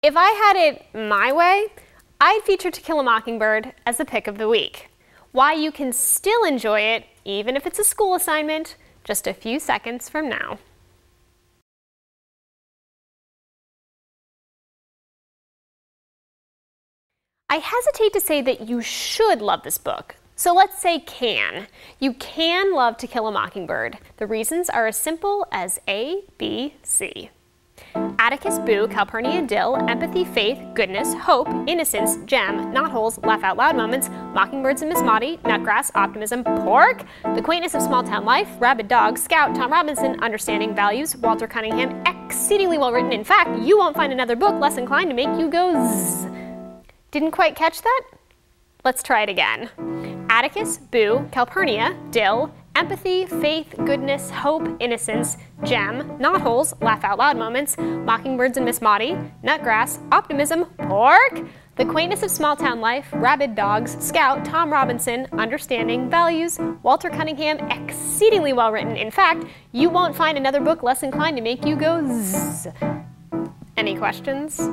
If I had it my way, I'd feature To Kill a Mockingbird as the pick of the week. Why you can still enjoy it, even if it's a school assignment, just a few seconds from now. I hesitate to say that you should love this book. So let's say can. You can love To Kill a Mockingbird. The reasons are as simple as A, B, C. Atticus, Boo, Calpurnia, Dill, Empathy, Faith, Goodness, Hope, Innocence, Jem, Knotholes, Laugh Out Loud Moments, Mockingbirds and Miss Maudie, Nutgrass, Optimism, Pork, The Quaintness of Small Town Life, Rabid Dog, Scout, Tom Robinson, Understanding Values, Walter Cunningham, exceedingly well written. In fact, you won't find another book less inclined to make you go zzz. Didn't quite catch that? Let's try it again. Atticus, Boo, Calpurnia, Dill, empathy, faith, goodness, hope, innocence, Jem, knotholes, laugh out loud moments, mockingbirds and Miss Maudie, nutgrass, optimism, pork, the quaintness of small town life, rabid dogs, scout, Tom Robinson, understanding, values, Walter Cunningham, exceedingly well written. In fact, you won't find another book less inclined to make you go zzz. Any questions?